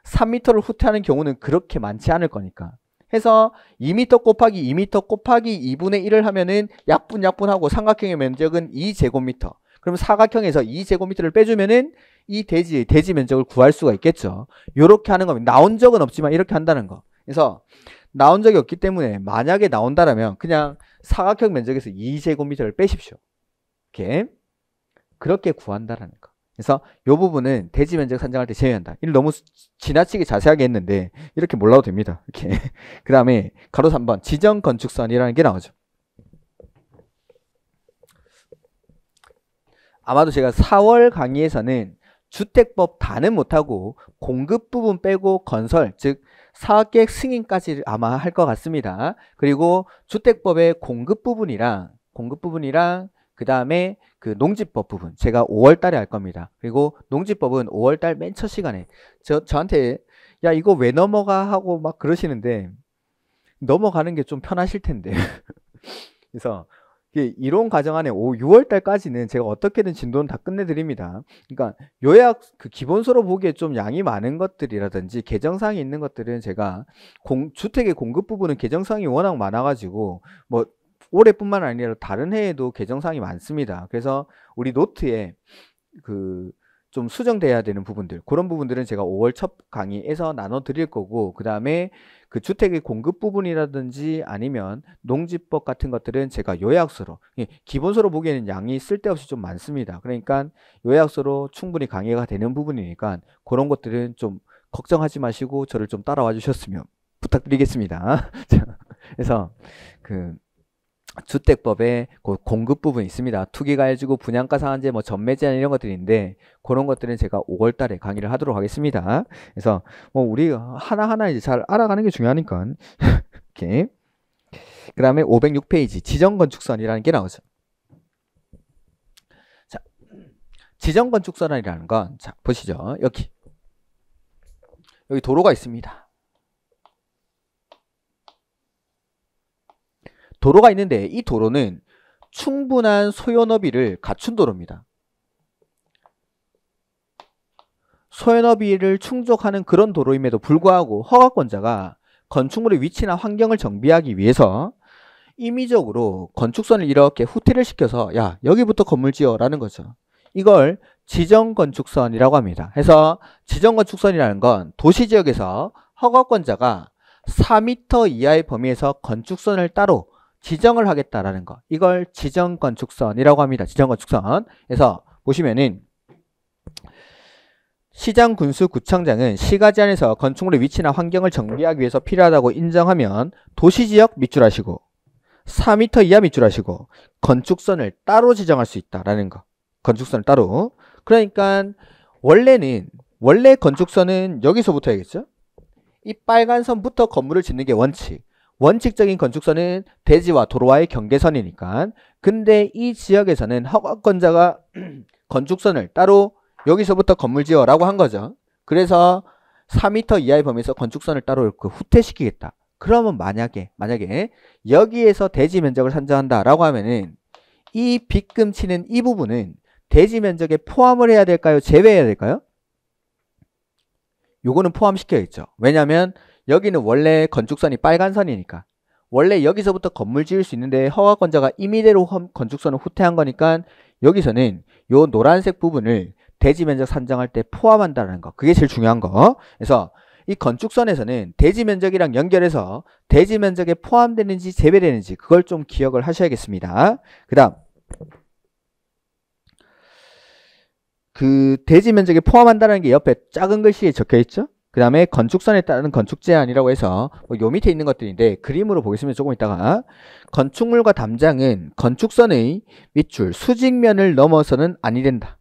3m를 후퇴하는 경우는 그렇게 많지 않을 거니까. 해서 2m 곱하기 2m 곱하기 2분의 1을 하면은 약분 약분하고 삼각형의 면적은 2제곱미터. 그럼 사각형에서 2제곱미터를 빼주면은 이 대지, 대지 면적을 구할 수가 있겠죠. 이렇게 하는 겁니다. 나온 적은 없지만 이렇게 한다는 거. 그래서 나온 적이 없기 때문에 만약에 나온다면 그냥 사각형 면적에서 2제곱미터를 빼십시오. 이렇게. 그렇게 구한다라는 거. 그래서 이 부분은 대지 면적 산정할 때 제외한다. 이를 너무 지나치게 자세하게 했는데 이렇게 몰라도 됩니다. 이렇게. 그 다음에 가로 3번 지정 건축선이라는 게 나오죠. 아마도 제가 4월 강의에서는 주택법 다는 못하고 공급 부분 빼고 건설 즉 사업계획 승인까지 아마 할 것 같습니다. 그리고 주택법의 공급 부분이랑 공급 부분이랑 그 다음에 그 농지법 부분 제가 5월 달에 할 겁니다. 그리고 농지법은 5월 달 맨 첫 시간에 저 저한테 야 이거 왜 넘어가 하고 막 그러시는데 넘어가는 게 좀 편하실 텐데. 그래서 이론 과정 안에 5, 6월 달까지는 제가 어떻게든 진도는 다 끝내드립니다. 그러니까 요약 그 기본서로 보기에 좀 양이 많은 것들이라든지 개정사항이 있는 것들은 제가 공, 주택의 공급 부분은 개정사항이 워낙 많아가지고 뭐 올해뿐만 아니라 다른 해에도 개정사항이 많습니다. 그래서 우리 노트에 그 좀 수정돼야 되는 부분들 그런 부분들은 제가 5월 첫 강의에서 나눠 드릴 거고 그 다음에 그 주택의 공급 부분이라든지 아니면 농지법 같은 것들은 제가 요약서로 예, 기본서로 보기에는 양이 쓸데없이 좀 많습니다. 그러니까 요약서로 충분히 강의가 되는 부분이니까 그런 것들은 좀 걱정하지 마시고 저를 좀 따라와 주셨으면 부탁드리겠습니다. 그래서 그 주택법에 그 공급 부분 있습니다. 투기가 해주고 분양가 상한제, 뭐 전매 제한 이런 것들인데 그런 것들은 제가 5월 달에 강의를 하도록 하겠습니다. 그래서 뭐 우리 하나하나 이제 잘 알아가는 게 중요하니까 이렇게 그 다음에 506페이지 지정건축선이라는 게 나오죠. 자, 지정건축선이라는 건 자, 보시죠. 여기 여기 도로가 있습니다. 도로가 있는데 이 도로는 충분한 소요 너비를 갖춘 도로입니다. 소요 너비를 충족하는 그런 도로임에도 불구하고 허가권자가 건축물의 위치나 환경을 정비하기 위해서 임의적으로 건축선을 이렇게 후퇴를 시켜서 야 여기부터 건물 지어 라는 거죠. 이걸 지정건축선이라고 합니다. 해서 지정건축선이라는 건 도시지역에서 허가권자가 4m 이하의 범위에서 건축선을 따로 지정을 하겠다라는 거. 이걸 지정 건축선이라고 합니다. 지정 건축선. 그래서 보시면은 시장 군수 구청장은 시가 제한에서 건축물의 위치나 환경을 정비하기 위해서 필요하다고 인정하면 도시지역 밑줄하시고 4m 이하 밑줄하시고 건축선을 따로 지정할 수 있다라는 거. 건축선을 따로. 그러니까 원래는 원래 건축선은 여기서부터 해야겠죠? 이 빨간 선부터 건물을 짓는 게 원칙. 원칙적인 건축선은 대지와 도로와의 경계선이니까. 근데 이 지역에서는 허가권자가 건축선을 따로 여기서부터 건물 지어라고 한 거죠. 그래서 4m 이하의 범위에서 건축선을 따로 이렇게 후퇴시키겠다. 그러면 만약에 만약에 여기에서 대지 면적을 산정한다라고 하면은 이 빗금 치는 이 부분은 대지 면적에 포함을 해야 될까요? 제외해야 될까요? 요거는 포함시켜야겠죠. 왜냐하면 여기는 원래 건축선이 빨간 선이니까 원래 여기서부터 건물 지을 수 있는데 허가권자가 임의대로 건축선을 후퇴한 거니까 여기서는 요 노란색 부분을 대지 면적 산정할 때 포함한다는 거. 그게 제일 중요한 거. 그래서 이 건축선에서는 대지 면적이랑 연결해서 대지 면적에 포함되는지 제외되는지 그걸 좀 기억을 하셔야겠습니다. 그 다음 그 대지 면적에 포함한다는 게 옆에 작은 글씨에 적혀 있죠? 그 다음에 건축선에 따른 건축 제한이라고 해서 뭐 요 밑에 있는 것들인데 그림으로 보겠습니다. 조금 있다가 건축물과 담장은 건축선의 밑줄 수직면을 넘어서는 아니 된다.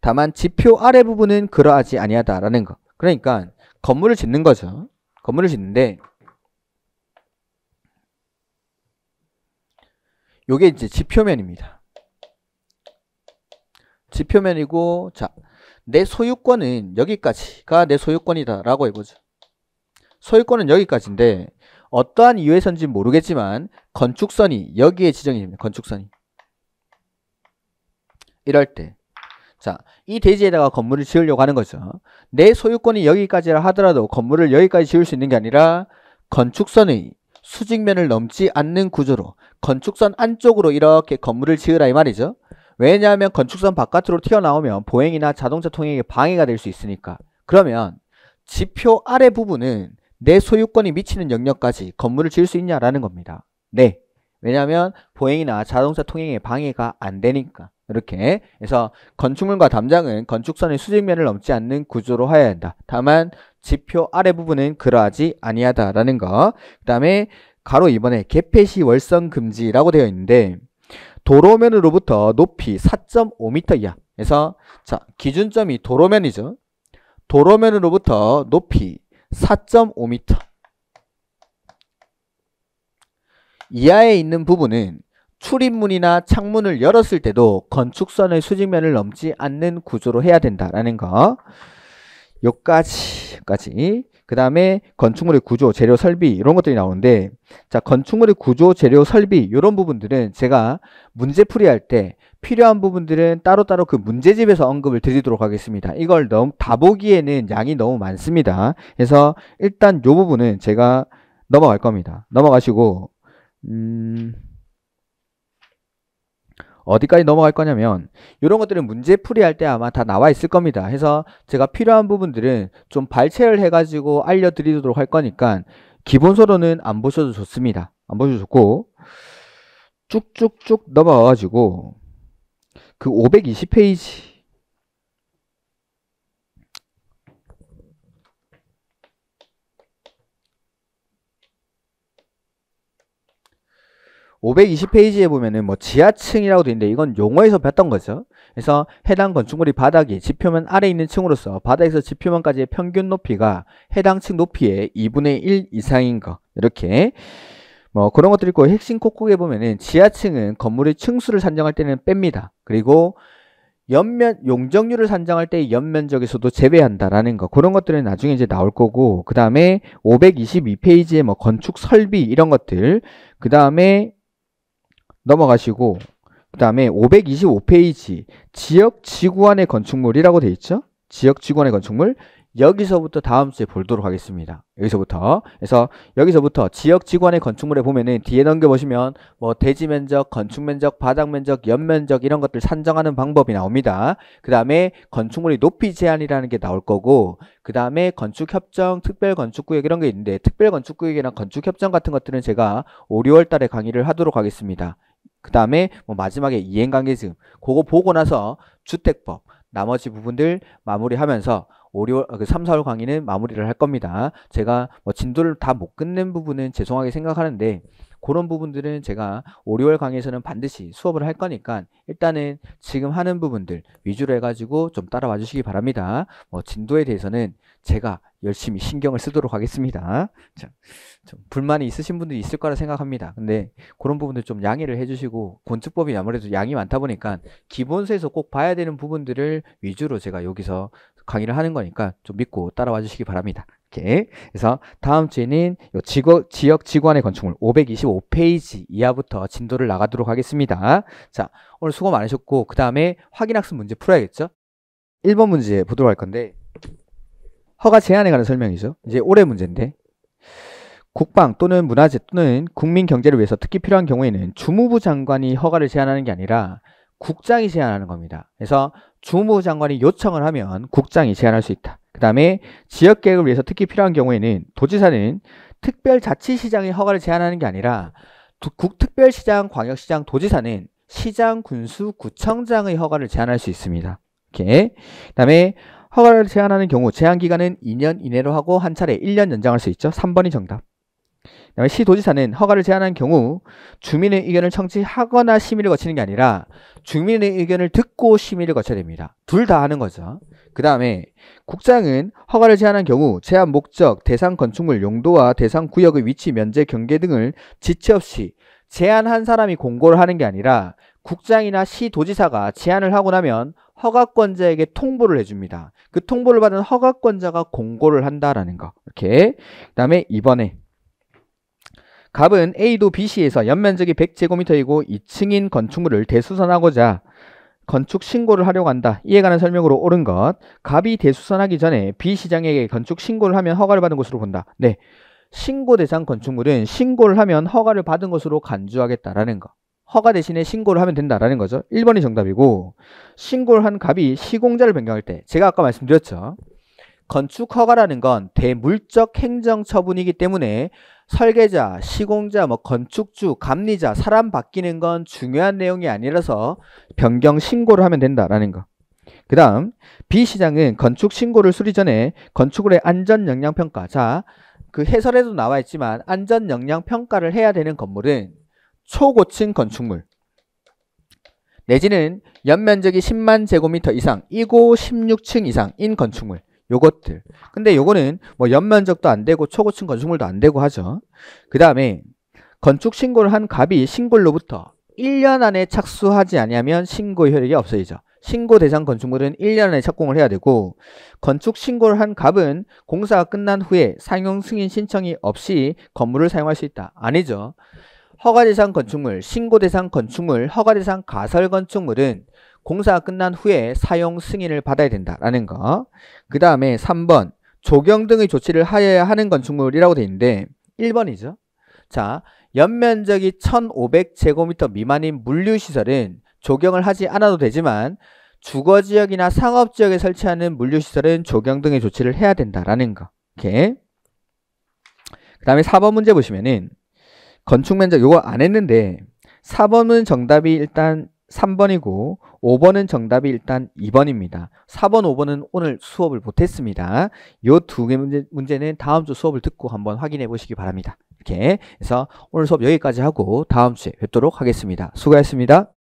다만 지표 아래 부분은 그러하지 아니하다라는 거. 그러니까 건물을 짓는 거죠. 건물을 짓는데 요게 이제 지표면입니다. 지표면이고 자, 내 소유권은 여기까지가 내 소유권이다 라고 해보죠. 소유권은 여기까지인데 어떠한 이유에선지 모르겠지만 건축선이 여기에 지정이 됩니다. 건축선이. 이럴 때 자, 이 대지에다가 건물을 지으려고 하는 거죠. 내 소유권이 여기까지라 하더라도 건물을 여기까지 지을 수 있는 게 아니라 건축선의 수직면을 넘지 않는 구조로 건축선 안쪽으로 이렇게 건물을 지으라 이 말이죠. 왜냐하면 건축선 바깥으로 튀어나오면 보행이나 자동차 통행에 방해가 될 수 있으니까. 그러면 지표 아래 부분은 내 소유권이 미치는 영역까지 건물을 지을 수 있냐라는 겁니다. 네. 왜냐하면 보행이나 자동차 통행에 방해가 안 되니까. 이렇게 해서 건축물과 담장은 건축선의 수직면을 넘지 않는 구조로 하여야 한다. 다만 지표 아래 부분은 그러하지 아니하다라는 거. 그 다음에 가로 2번에 개폐시 월성 금지라고 되어 있는데 도로면으로부터 높이 4.5m 이하. 그래서 자 기준점이 도로면이죠. 도로면으로부터 높이 4.5m 이하에 있는 부분은 출입문이나 창문을 열었을 때도 건축선의 수직면을 넘지 않는 구조로 해야 된다라는 거. 요까지까지. 그 다음에 건축물의 구조, 재료, 설비 이런 것들이 나오는데 자 건축물의 구조, 재료, 설비 이런 부분들은 제가 문제풀이 할 때 필요한 부분들은 따로따로 그 문제집에서 언급을 드리도록 하겠습니다. 이걸 너무 다 보기에는 양이 너무 많습니다. 그래서 일단 요 부분은 제가 넘어갈 겁니다. 넘어가시고 음... 어디까지 넘어갈 거냐면 이런 것들은 문제 풀이 할 때 아마 다 나와 있을 겁니다. 해서 제가 필요한 부분들은 좀 발췌를 해가지고 알려드리도록 할 거니까 기본서로는 안 보셔도 좋습니다. 안 보셔도 좋고 쭉쭉쭉 넘어가가지고 그 520페이지 520페이지에 보면은 뭐 지하층이라고 되어 있는데 이건 용어에서 뵀던 거죠. 그래서 해당 건축물이 바닥이 지표면 아래 있는 층으로서 바닥에서 지표면까지의 평균 높이가 해당 층 높이의 2분의 1 이상인 거. 이렇게 뭐 그런 것들이 있고 핵심 콕콕에 보면은 지하층은 건물의 층수를 산정할 때는 뺍니다. 그리고 연면 용적률을 산정할 때 연면적에서도 제외한다라는 거 그런 것들은 나중에 이제 나올 거고 그 다음에 522페이지에 뭐 건축 설비 이런 것들 그 다음에 넘어가시고 그 다음에 525페이지 지역 지구안의 건축물이라고 돼 있죠. 지역 지구안의 건축물 여기서부터 다음 주에 보도록 하겠습니다. 여기서부터. 그래서 여기서부터 지역 지구안의 건축물에 보면은 뒤에 넘겨보시면 뭐 대지 면적, 건축 면적, 바닥 면적, 연 면적 이런 것들 산정하는 방법이 나옵니다. 그 다음에 건축물의 높이 제한이라는 게 나올 거고 그 다음에 건축협정, 특별건축구역 이런 게 있는데 특별건축구역이나 건축협정 같은 것들은 제가 5, 6월 달에 강의를 하도록 하겠습니다. 그 다음에 뭐 마지막에 이행관계증 그거 보고 나서 주택법 나머지 부분들 마무리하면서 5, 6월, 그 3, 4월 강의는 마무리를 할 겁니다. 제가 뭐 진도를 다 못 끝낸 부분은 죄송하게 생각하는데 그런 부분들은 제가 5, 6월 강의에서는 반드시 수업을 할 거니까 일단은 지금 하는 부분들 위주로 해가지고 좀 따라와 주시기 바랍니다. 뭐 진도에 대해서는 제가 열심히 신경을 쓰도록 하겠습니다. 자, 좀 불만이 있으신 분들이 있을 거라 생각합니다. 근데 그런 부분들 좀 양해를 해주시고 건축법이 아무래도 양이 많다 보니까 기본서에서 꼭 봐야 되는 부분들을 위주로 제가 여기서 강의를 하는 거니까 좀 믿고 따라와 주시기 바랍니다. 이렇게 그래서 다음 주에는 지구, 지역 지구안의 건축물 525페이지 이하부터 진도를 나가도록 하겠습니다. 자 오늘 수고 많으셨고 그 다음에 확인학습 문제 풀어야겠죠? 1번 문제 보도록 할 건데 허가 제한에 관한 설명이죠. 이제 올해 문제인데 국방 또는 문화재 또는 국민 경제를 위해서 특히 필요한 경우에는 주무부 장관이 허가를 제한하는 게 아니라 국장이 제한하는 겁니다. 그래서 주무부 장관이 요청을 하면 국장이 제한할 수 있다. 그 다음에 지역계획을 위해서 특히 필요한 경우에는 도지사는 특별자치시장이 허가를 제한하는 게 아니라 국특별시장, 광역시장, 도지사는 시장, 군수, 구청장의 허가를 제한할 수 있습니다. 이렇게. 그 다음에 허가를 제한하는 경우 제한 기간은 2년 이내로 하고 한 차례 1년 연장할 수 있죠. 3번이 정답. 그다음에 시도지사는 허가를 제한하는 경우 주민의 의견을 청취하거나 심의를 거치는 게 아니라 주민의 의견을 듣고 심의를 거쳐야 됩니다. 둘 다 하는 거죠. 그 다음에 국장은 허가를 제한한 경우 제한 목적, 대상 건축물 용도와 대상 구역의 위치, 면제, 경계 등을 지체 없이 제한한 사람이 공고를 하는 게 아니라 국장이나 시도지사가 제한을 하고 나면 허가권자에게 통보를 해줍니다. 그 통보를 받은 허가권자가 공고를 한다라는 거. 이렇게. 그 다음에 이번에 갑은 A도 BC에서 연면적이 100제곱미터이고 2층인 건축물을 대수선하고자 건축 신고를 하려고 한다. 이에 관한 설명으로 옳은 것. 갑이 대수선하기 전에 B 시장에게 건축 신고를 하면 허가를 받은 것으로 본다. 네. 신고 대상 건축물은 신고를 하면 허가를 받은 것으로 간주하겠다라는 거. 허가 대신에 신고를 하면 된다라는 거죠. 1번이 정답이고 신고를 한 갑이 시공자를 변경할 때 제가 아까 말씀드렸죠. 건축 허가라는 건 대물적 행정 처분이기 때문에 설계자, 시공자, 뭐 건축주, 감리자, 사람 바뀌는 건 중요한 내용이 아니라서 변경 신고를 하면 된다라는 거. 그 다음 B 시장은 건축 신고를 수리 전에 건축물의 안전 영향 평가. 자, 그 해설에도 나와 있지만 안전 영향 평가를 해야 되는 건물은 초고층 건축물 내지는 연면적이 10만 제곱미터 이상, 이고 16층 이상인 건축물. 요것들. 근데 요거는 뭐 연면적도 안 되고 초고층 건축물도 안 되고 하죠. 그 다음에 건축 신고를 한 갑이 신고로부터 1년 안에 착수하지 아니하면 신고 효력이 없어지죠. 신고 대상 건축물은 1년 안에 착공을 해야 되고 건축 신고를 한 갑은 공사가 끝난 후에 사용 승인 신청이 없이 건물을 사용할 수 있다. 아니죠. 허가 대상 건축물, 신고 대상 건축물, 허가 대상 가설 건축물은 공사가 끝난 후에 사용 승인을 받아야 된다라는 거. 그 다음에 3번 조경 등의 조치를 하여야 하는 건축물이라고 되어 있는데 1번이죠. 자, 연면적이 1500제곱미터 미만인 물류시설은 조경을 하지 않아도 되지만 주거지역이나 상업지역에 설치하는 물류시설은 조경 등의 조치를 해야 된다라는 거. 그 다음에 4번 문제 보시면은 건축면적 요거 안 했는데 4번은 정답이 일단 3번이고 5번은 정답이 일단 2번입니다. 4번, 5번은 오늘 수업을 못했습니다. 요 두 개 문제, 문제는 다음 주 수업을 듣고 한번 확인해 보시기 바랍니다. 이렇게 해서 오늘 수업 여기까지 하고 다음 주에 뵙도록 하겠습니다. 수고하셨습니다.